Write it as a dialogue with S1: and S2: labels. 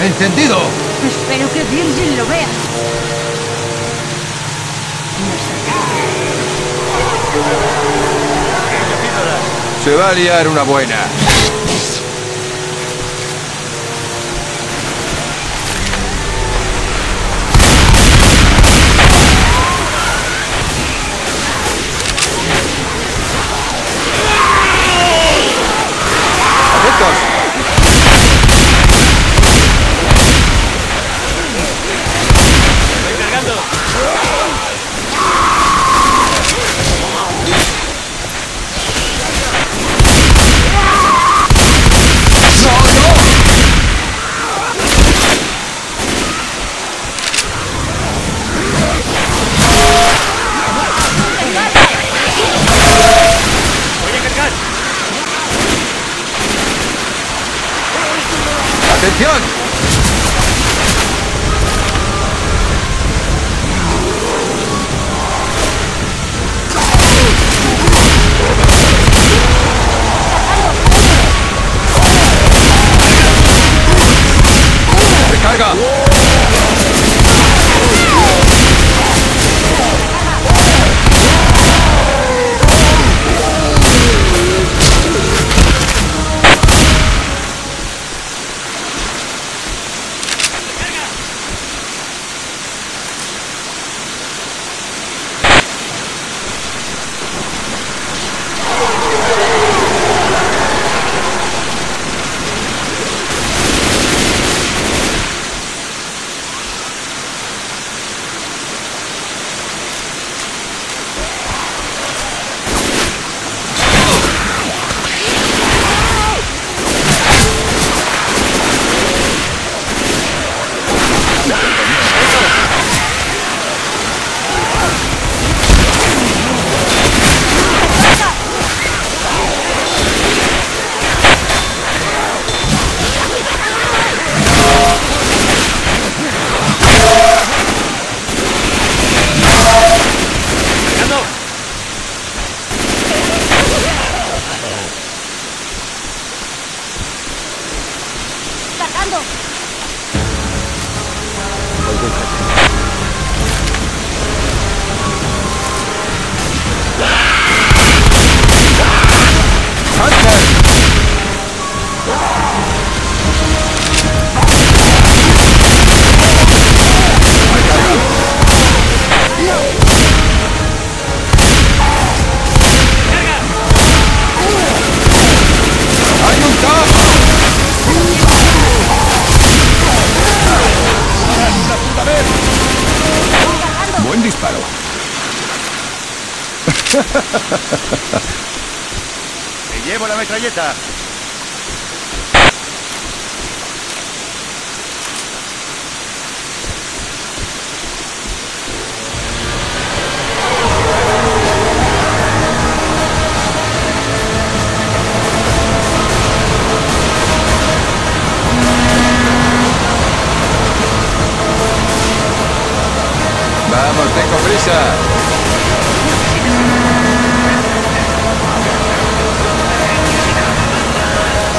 S1: ¡Encendido!
S2: Espero que Virgil lo vea.
S1: Se va a liar una buena. Young. people disparo.
S3: Me llevo la metralleta.